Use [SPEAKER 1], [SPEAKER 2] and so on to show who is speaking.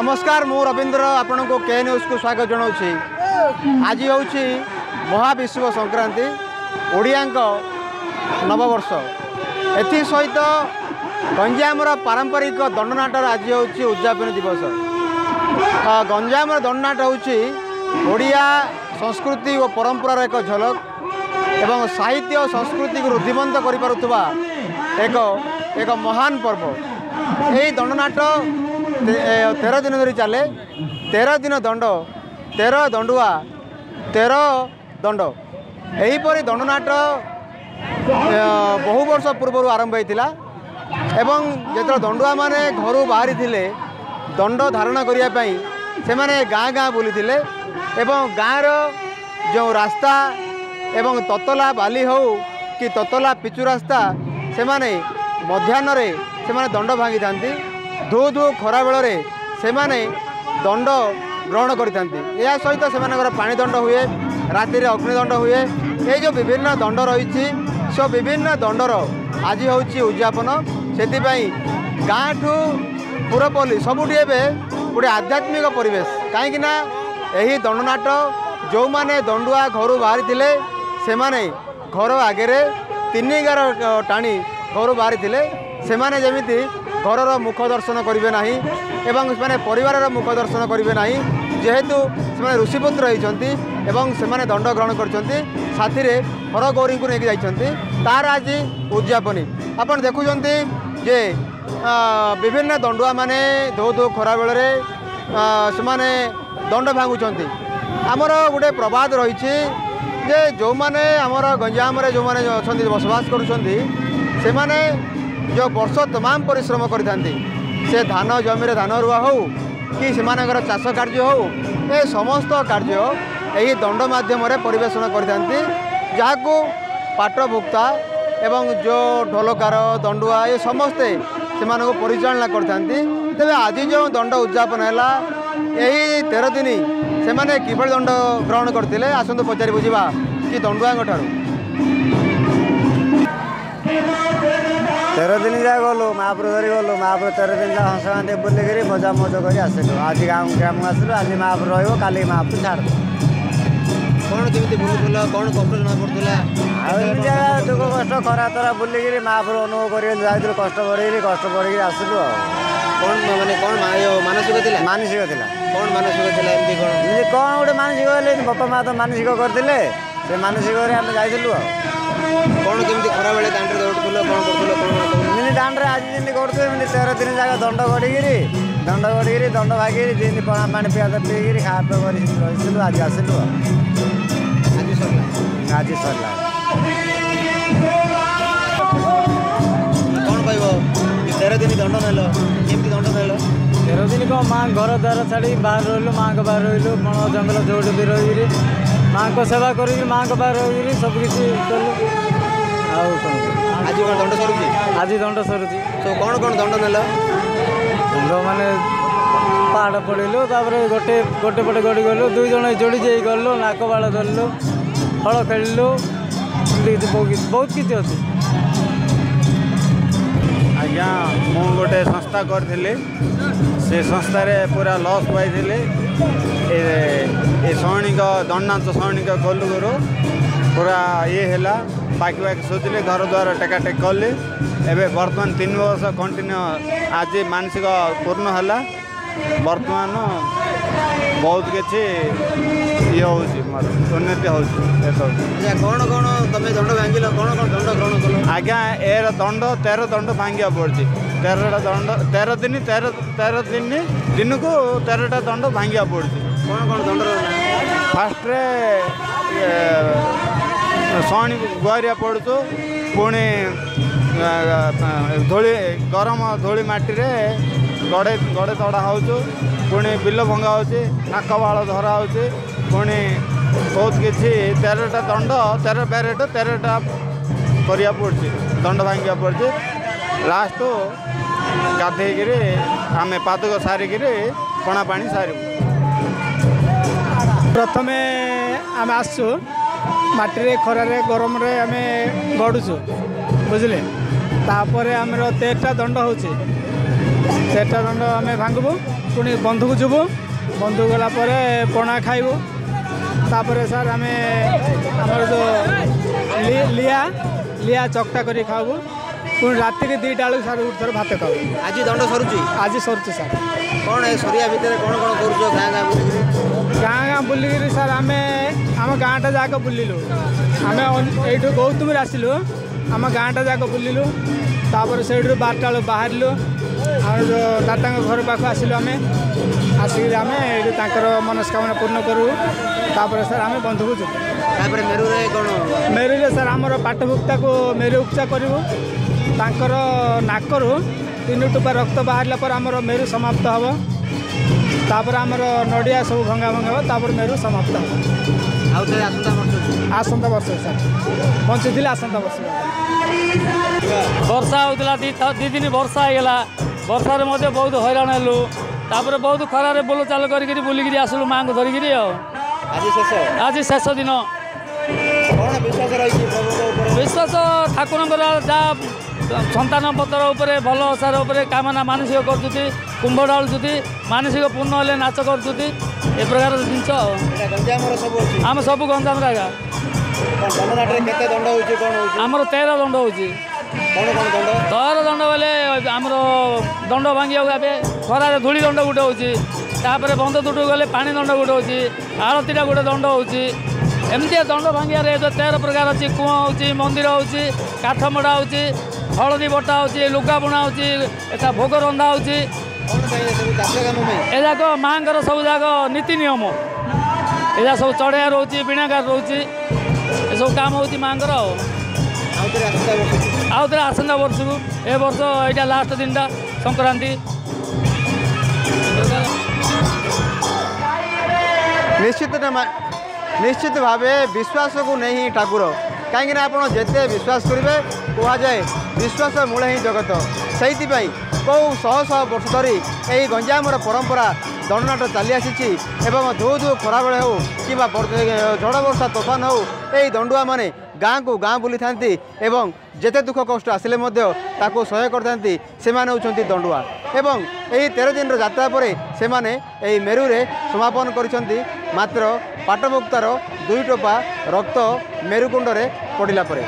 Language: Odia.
[SPEAKER 1] ନମସ୍କାର ମୁଁ ରବୀନ୍ଦ୍ର ଆପଣଙ୍କୁ କେ ନ୍ୟୁଜ୍କୁ ସ୍ୱାଗତ ଜଣାଉଛି। ଆଜି ହେଉଛି ମହାବିଶ୍ୱ ସଂକ୍ରାନ୍ତି ଓଡ଼ିଆଙ୍କ ନବବର୍ଷ। ଏଥିସହିତ ଗଞ୍ଜାମର ପାରମ୍ପରିକ ଦଣ୍ଡନାଟର ଆଜି ହେଉଛି ଉଦଯାପନୀ ଦିବସ। ଗଞ୍ଜାମର ଦଣ୍ଡନାଟ ହେଉଛି ଓଡ଼ିଆ ସଂସ୍କୃତି ଓ ପରମ୍ପରାର ଏକ ଝଲକ ଏବଂ ସାହିତ୍ୟ ଓ ସଂସ୍କୃତିକୁ ରୁଦ୍ଧିବନ୍ତ କରିପାରୁଥିବା ଏକ ଏକ ମହାନ ପର୍ବ। ଏହି ଦଣ୍ଡନାଟ ତେର ଦିନ ଧରି ଚାଲେ। ତେର ଦିନ ଦଣ୍ଡ ତେର ଦଣ୍ଡୁଆ ତେର ଦଣ୍ଡ। ଏହିପରି ଦଣ୍ଡନାଟ ବହୁ ବର୍ଷ ପୂର୍ବରୁ ଆରମ୍ଭ ହୋଇଥିଲା ଏବଂ ଯେତେବେଳେ ଦଣ୍ଡୁଆମାନେ ଘରୁ ବାହାରିଥିଲେ ଦଣ୍ଡ ଧାରଣ କରିବା ପାଇଁ ସେମାନେ ଗାଁ ଗାଁ ବୁଲିଥିଲେ ଏବଂ ଗାଁର ଯେଉଁ ରାସ୍ତା ଏବଂ ତତଲା ବାଲି ହେଉ କି ତତଲା ପିଚୁ ରାସ୍ତା ସେମାନେ ମଧ୍ୟାହ୍ନରେ ସେମାନେ ଦଣ୍ଡ ଭାଙ୍ଗିଥାନ୍ତି। ଧୁ ଧୁ ଖରାବେଳରେ ସେମାନେ ଦଣ୍ଡ ଗ୍ରହଣ କରିଥାନ୍ତି। ଏହା ସହିତ ସେମାନଙ୍କର ପାଣି ଦଣ୍ଡ ହୁଏ ରାତିରେ ଅଗ୍ନିଦଣ୍ଡ ହୁଏ। এই ଯେଉଁ ବିଭିନ୍ନ ଦଣ୍ଡ ରହିଛି ସେ ବିଭିନ୍ନ ଦଣ୍ଡର ଆଜି ହେଉଛି ଉଦଯାପନ। ସେଥିପାଇଁ ଗାଁଠୁ ପୁରପଲ୍ଲୀ ସବୁଠି ଏବେ ଗୋଟେ ଆଧ୍ୟାତ୍ମିକ ପରିବେଶ। କାହିଁକିନା ଏହି ଦଣ୍ଡନାଟ ଯେଉଁମାନେ ଦଣ୍ଡୁଆ ଘରୁ ବାହାରିଥିଲେ ସେମାନେ ଘର ଆଗରେ ତିନି ଗାର ଟାଣି ଘରୁ ବାହାରିଥିଲେ। ସେମାନେ ଯେମିତି ଘରର ମୁଖ ଦର୍ଶନ କରିବେ ନାହିଁ ଏବଂ ସେମାନେ ପରିବାରର ମୁଖ ଦର୍ଶନ କରିବେ ନାହିଁ। ଯେହେତୁ ସେମାନେ ଋଷିପୁତ୍ର ହେଇଛନ୍ତି ଏବଂ ସେମାନେ ଦଣ୍ଡ ଗ୍ରହଣ କରିଛନ୍ତି ସାଥିରେ ହରଗୌରୀଙ୍କୁ ନେଇକି ଯାଇଛନ୍ତି। ତାର ଆଜି ଉଦଯାପନୀ। ଆପଣ ଦେଖୁଛନ୍ତି ଯେ ବିଭିନ୍ନ ଦଣ୍ଡୁଆମାନେ ଧୋ ଧୋ ଖରାବେଳରେ ସେମାନେ ଦଣ୍ଡ ଭାଙ୍ଗୁଛନ୍ତି। ଆମର ଗୋଟେ ପ୍ରବାଦ ରହିଛି ଯେ ଯେଉଁମାନେ ଆମର ଗଞ୍ଜାମରେ ଯେଉଁମାନେ ଅଛନ୍ତି ବସବାସ କରୁଛନ୍ତି ସେମାନେ ଯେଉଁ ବର୍ଷ ତମାମ ପରିଶ୍ରମ କରିଥାନ୍ତି ସେ ଧାନ ଜମିରେ ଧାନ ରୁଆ ହେଉ କି ସେମାନଙ୍କର ଚାଷ କାର୍ଯ୍ୟ ହେଉ ଏ ସମସ୍ତ କାର୍ଯ୍ୟ ଏହି ଦଣ୍ଡ ମାଧ୍ୟମରେ ପରିବେଷଣ କରିଥାନ୍ତି ଯାହାକୁ ପାଟଭୁକ୍ତା ଏବଂ ଯେଉଁ ଢୋଲକାର ଦଣ୍ଡୁଆ ଏ ସମସ୍ତେ ସେମାନଙ୍କୁ ପରିଚାଳନା କରିଥାନ୍ତି। ତେବେ ଆଜି ଯେଉଁ ଦଣ୍ଡ ଉଦଯାପନ ହେଲା ଏହି ତେର ଦିନ ସେମାନେ କିଭଳି ଦଣ୍ଡ ଗ୍ରହଣ କରିଥିଲେ ଆସନ୍ତୁ ପଚାରି ବୁଝିବା କି ଦଣ୍ଡୁଆଙ୍କ ଠାରୁ।
[SPEAKER 2] ତେର ଦିନ ଯାଏ ଗଲୁ ମହାପୁର ଧରି ଗଲୁ ମହାପୁର ତେର ଦିନ ଯାଏ ହଂସ ଗାଁଠି ବୁଲିକିରି ମଜା ମଜ କରି ଆସିଲୁ ଆଜି ଗାଁ ଗ୍ରାମକୁ ଆସିଲୁ ଆଜି ମହାପୁର ରହିବ କାଲି ମହାପୁର ଛାଡ଼ିବୁ
[SPEAKER 1] କ'ଣ କେମିତି ବୁଲୁଥିଲ କ'ଣ କଷ୍ଟ ଜଣାପଡ଼ୁଥିଲା
[SPEAKER 2] ଆଉ ଏମିତି ଜାଗା ଦୁଃଖ କଷ୍ଟ ଖରା ତରା ବୁଲିକିରି ମହାପୁର ଅନୁଭବ କରି ଯାଇଥିଲୁ କଷ୍ଟ ପଡ଼ିକିରି କଷ୍ଟ ପଡ଼ିକିରି ଆସିଲୁ ଆଉ
[SPEAKER 1] କ'ଣ ମାନେ କ'ଣ ମାନସିକ ଥିଲା
[SPEAKER 2] ମାନସିକ ଥିଲା
[SPEAKER 1] କ'ଣ ମାନସିକ ଥିଲା ଏମିତି କ'ଣ
[SPEAKER 2] ଏମିତି କ'ଣ ଗୋଟେ ମାନସିକ ହେଲେ ବାପା ମା ତ ମାନସିକ କରିଥିଲେ ସେ ମାନସିକରେ ଆମେ ଯାଇଥିଲୁ ଆଉ
[SPEAKER 1] ଦାଣ୍ଡରେ
[SPEAKER 2] ଆଜି ଯେମିତି କରୁଛୁ ଏମିତି ତେର ଦିନ ଯାକ ଦଣ୍ଡ କରିକିରି ଦଣ୍ଡ କରିକିରି ଦଣ୍ଡ ଭାଗିକିରି ଯେମିତି ପଣା ପାଣି ପିଆଜ ପିଇକିରି ଖାଇବା ପିଇବା କରି ରହିଥିଲୁ ଆଜି ଆସିଲୁ ଆଉ।
[SPEAKER 1] ଆଜି ସରିଲା।
[SPEAKER 2] ଆଜି ସରିଲା।
[SPEAKER 1] କ'ଣ କହିବ? କି ତେର ଦିନ ଦଣ୍ଡ ନେଲ କେମିତି ଦଣ୍ଡ ନେଲ?
[SPEAKER 3] ତେର ଦିନ କ'ଣ ମା ଘର ଦ୍ୱାର ଛାଡ଼ି ବାହାରେ ରହିଲୁ ମାଆଙ୍କ ବାହାରେ ରହିଲୁ ବଣ ଜଙ୍ଗଲ ଯୋଉଠି ବି ରହିକିରି ମାଆଙ୍କ ସେବା କରିକିରି ମାଆଙ୍କ ବାହାରେ ରହିକିରି ସବୁକିଛି କଲୁ। ଆଉ କ'ଣ?
[SPEAKER 1] ଆଜି କ'ଣ ଦଣ୍ଡ ସରୁଛି?
[SPEAKER 3] ଆଜି ଦଣ୍ଡ ସରୁଛି।
[SPEAKER 1] ସବୁ କ'ଣ କ'ଣ ଦଣ୍ଡ ନେଲ?
[SPEAKER 3] ଦଣ୍ଡ ମାନେ ପାହାଡ଼ ପଡ଼ିଲୁ ତାପରେ ଗୋଟେ ଗୋଟେ ପଟେ ଗଡ଼ି ଗଲୁ ଦୁଇ ଜଣ ଯୋଡ଼ି ଯାଇ ଗଲୁ ନାକ ବାଳ ଧରିଲୁ ହଳ ଖେଳିଲୁ ଏମିତି କିଛି ବହୁତ କିଛି ବହୁତ କିଛି ଅଛି।
[SPEAKER 4] ଆଜ୍ଞା ମୁଁ ଗୋଟେ ସଂସ୍ଥା କରିଥିଲି। ସେ ସଂସ୍ଥାରେ ପୁରା ଲସ୍ ପାଇଥିଲି। ଏ ସୈନିକ ଦଣ୍ଡନାଚ ସୈନିକ କଲୁ ଗୁରୁ ପୁରା ଇଏ ହେଲା। ବାକି ବାକି ସୁଝିଲି ଘର ଦ୍ୱାର ଟେକା ଟେକ କଲି। ଏବେ ବର୍ତ୍ତମାନ ତିନି ବର୍ଷ କଣ୍ଟିନ୍ୟୁ ଆଜି ମାନସିକ ପୂର୍ଣ୍ଣ ହେଲା। ବର୍ତ୍ତମାନ ବହୁତ କିଛି ଇଏ ହେଉଛି ମୋର ଉନ୍ନତି ହେଉଛି ଏସବୁ
[SPEAKER 1] ଆଚ୍ଛା କ'ଣ କ'ଣ ତମେ ଦଣ୍ଡ ଭାଙ୍ଗିଲ? କ'ଣ କ'ଣ ଦଣ୍ଡ ଗ୍ରହଣ କଲ?
[SPEAKER 4] ଆଜ୍ଞା ଏର ଦଣ୍ଡ ତେର ଦଣ୍ଡ ଭାଙ୍ଗିବାକୁ ପଡ଼ୁଛି। ତେରଟା ଦଣ୍ଡ ତେର ଦିନ ତେର ତେର ଦିନ ଦିନକୁ ତେରଟା ଦଣ୍ଡ ଭାଙ୍ଗିବାକୁ ପଡ଼ୁଛି।
[SPEAKER 1] କ'ଣ କ'ଣ ଦଣ୍ଡ
[SPEAKER 4] ଫାଷ୍ଟରେ ଶଣି ଗୁହାରିଆ ପଡ଼ୁଛୁ। ପୁଣି ଏ, ଏ, ଧୂଳି ଗରମ ଧୂଳି ମାଟିରେ ଗଡ଼େ ଗଡ଼େ ତଡ଼ା ହେଉଛୁ। ପୁଣି ବିଲ ଭଙ୍ଗା ହେଉଛି ନାକ ବାଳ ଧରା ହେଉଛି। ପୁଣି ବହୁତ କିଛି ତେରଟା ଦଣ୍ଡ ତେର ବ୍ୟାରେଟ ତେରଟା କରିବାକୁ ପଡ଼ୁଛି ଦଣ୍ଡ ଭାଙ୍ଗିବାକୁ ପଡ଼ୁଛି। ଲାଷ୍ଟକୁ ଗାଧେଇକିରି ଆମେ ପାଦକ ସାରିକିରି ପଣା ପାଣି ସାରିବୁ।
[SPEAKER 5] ପ୍ରଥମେ ଆମେ ଆସୁଛୁ ମାଟିରେ ଖରାରେ ଗରମରେ ଆମେ ଗଡ଼ୁଛୁ ବୁଝିଲେ? ତାପରେ ଆମର ତେରଟା ଦଣ୍ଡ ହେଉଛି। ତେରଟା ଦଣ୍ଡ ଆମେ ଭାଙ୍ଗିବୁ ପୁଣି ବନ୍ଧୁକୁ ଯିବୁ ବନ୍ଧୁ ଗଲା ପରେ ପଣା ଖାଇବୁ। ତାପରେ ସାର୍ ଆମେ ଆମର ଯେଉଁ ଲି- ଲିଆ ଲିଆ ଚକଟା କରି ଖାଇବୁ। ପୁଣି ରାତିରେ ଦୁଇଟା ବେଳକୁ ସାର୍ ଗୋଟେ ଥର ଭାତ ଖାଉ।
[SPEAKER 1] ଆଜି ଦଣ୍ଡ ସରୁଛି?
[SPEAKER 5] ଆଜି ସରୁଛି ସାର୍।
[SPEAKER 1] କ'ଣ ଏ ସରିଆ ଭିତରେ କ'ଣ କ'ଣ କରୁଛ ଗାଁ ଗାଁ ବୁଲିକିରି?
[SPEAKER 5] ଗାଁ ଗାଁ ବୁଲିକିରି ସାର୍ ଆମେ ଆମ ଗାଁଟା ଯାକ ବୁଲିଲୁ। ଆମେ ଅନ୍- ଏଇଠୁ ଗୌତମରେ ଆସିଲୁ। ଆମ ଗାଁଟା ଯାକ ବୁଲିଲୁ। ତାପରେ ସେଇଠୁ ବାରଟା ବେଳକୁ ବାହାରିଲୁ। ଆଉ ଯେଉଁ ଦାଦାଙ୍କ ଘର ପାଖକୁ ଆସିଲୁ ଆମେ। ଆସିକିରି ଆମେ ଏଇଠି ତାଙ୍କର ମନସ୍କାମନା ପୂର୍ଣ୍ଣ କରୁ। ତାପରେ ସାର୍ ଆମେ ବନ୍ଧୁକୁ ଯିବୁ।
[SPEAKER 1] ତାପରେ ମେରୁରେ କ'ଣ?
[SPEAKER 5] ମେରୁରେ ସାର୍ ଆମର ପାଠଭୁକ୍ତାକୁ ମେରୁ ଉପଚାର କରିବୁ। ତାଙ୍କର ନାକରୁ ତିନି ଟୋପା ରକ୍ତ ବାହାରିଲା ପରେ ଆମର ମେରୁ ସମାପ୍ତ ହେବ। ତାପରେ ଆମର ନଡ଼ିଆ ସବୁ ଭଙ୍ଗା ଭଙ୍ଗା ହେବ ତାପରେ ମେରୁ ସମାପ୍ତ ହେବ।
[SPEAKER 1] ଆଉ ଥରେ ଆସନ୍ତା ବର୍ଷ
[SPEAKER 5] ଆସନ୍ତା ବର୍ଷ ସାର୍। ବଞ୍ଚିଥିଲେ ଆସନ୍ତା ବର୍ଷ
[SPEAKER 6] ବର୍ଷା ହେଉଥିଲା ଦୁଇ ଦିନ ବର୍ଷା ହେଇଗଲା। ବର୍ଷାରେ ମଧ୍ୟ ବହୁତ ହଇରାଣ ହେଲୁ। ତାପରେ ବହୁତ ଖରାରେ ବୋଲ ଚାଲ କରିକିରି ବୁଲିକିରି ଆସିଲୁ ମାଆଙ୍କୁ ଧରିକିରି ଆଉ।
[SPEAKER 1] ଆଜି ଶେଷ?
[SPEAKER 6] ଆଜି ଶେଷ ଦିନ।
[SPEAKER 1] ବିଶ୍ୱାସ
[SPEAKER 6] ଠାକୁରଙ୍କର ଯାହା ସନ୍ତାନ ପତ୍ର ଉପରେ ଭଲ ଓସାର ଉପରେ କାମନା ମାନସିକ କରୁଛନ୍ତି କୁମ୍ଭ ଢାଳୁଛନ୍ତି ମାନସିକ ପୂର୍ଣ୍ଣ ହେଲେ ନାଚ କରୁଛନ୍ତି ଏ ପ୍ରକାର ଜିନିଷ ଆଉ। ଆମେ ସବୁ ଗଞ୍ଜାମରେ ଆଜ୍ଞା ଆମର ତେର ଦଣ୍ଡ ହେଉଛି
[SPEAKER 1] କ'ଣ ଦଣ୍ଡ?
[SPEAKER 6] ଦର ଦଣ୍ଡ ବୋଲେ ଆମର ଦଣ୍ଡ ଭାଙ୍ଗିବାକୁ ଏବେ ଖରାରେ ଧୂଳି ଦଣ୍ଡ ଗୋଟେ ହେଉଛି ତାପରେ ବନ୍ଧ ତୁଟକୁ ଗଲେ ପାଣି ଦଣ୍ଡ ଗୋଟେ ହେଉଛି ଆଳତୀଟା ଗୋଟେ ଦଣ୍ଡ ହେଉଛି ଏମିତିଆ ଦଣ୍ଡ ଭାଙ୍ଗିବାରେ ଏବେ ତେର ପ୍ରକାର ଅଛି କୂଅ ହେଉଛି ମନ୍ଦିର ହେଉଛି କାଠ ମଡ଼ା ହେଉଛି ହଳଦୀ ବଟା ହେଉଛି ଲୁଗା ବୁଣା ହେଉଛି ଏଟା ଭୋଗ ରନ୍ଧା ହେଉଛି
[SPEAKER 1] କ'ଣ ପାଇଁ ସବୁ ଚାଷ କାମ ପାଇଁ
[SPEAKER 6] ଏଯାକ ମାଆଙ୍କର ସବୁ ଯାକ ନୀତି ନିୟମ। ଏଯାକ ସବୁ ଚଢ଼େଇବା ରହୁଛି ବିଣାକାର ରହୁଛି। ଏସବୁ କାମ ହେଉଛି ମାଆଙ୍କର ଆଉ।
[SPEAKER 1] ଆଉ ଥରେ ଆସନ୍ତା ବର୍ଷ
[SPEAKER 6] ଆଉ ଥରେ ଆସନ୍ତା ବର୍ଷକୁ ଏ ବର୍ଷ ଏଇଟା ଲାଷ୍ଟ ଦିନଟା ସଂକ୍ରାନ୍ତି।
[SPEAKER 1] ନିଶ୍ଚିତ ନା ମା- ନିଶ୍ଚିତ ଭାବେ ବିଶ୍ୱାସକୁ ନେଇ ହିଁ ଠାକୁର। କାହିଁକିନା ଆପଣ ଯେତେ ବିଶ୍ୱାସ କରିବେ କୁହାଯାଏ। ବିଶ୍ୱାସ ମୂଳେ ହିଁ ଜଗତ। ସେଇଥିପାଇଁ କେଉଁ ଶହ ଶହ ବର୍ଷ ଧରି ଏହି ଗଞ୍ଜାମର ପରମ୍ପରା ଦଣ୍ଡନାଟ ଚାଲି ଆସିଛି ଏବଂ ଧୋଉ ଧୋଉ ଖରାବେଳେ ହେଉ କିମ୍ବା ଝଡ଼ ବର୍ଷା ତୋଫାନ ହେଉ ଏହି ଦଣ୍ଡୁଆମାନେ ଗାଁକୁ ଗାଁ ବୁଲିଥାନ୍ତି ଏବଂ ଯେତେ ଦୁଃଖ କଷ୍ଟ ଆସିଲେ ମଧ୍ୟ ତାକୁ ସହ୍ୟ କରିଥାନ୍ତି ସେମାନେ ହେଉଛନ୍ତି ଦଣ୍ଡୁଆ। ଏବଂ ଏହି ତେର ଦିନର ଯାତ୍ରା ପରେ ସେମାନେ ଏହି ମେରୁରେ ସମାପନ କରିଛନ୍ତି। ମାତ୍ର ପାଟମୁକ୍ତାର ଦୁଇ ଟୋପା ରକ୍ତ ମେରୁକୁଣ୍ଡରେ ପଡ଼ିଲା ପରେ।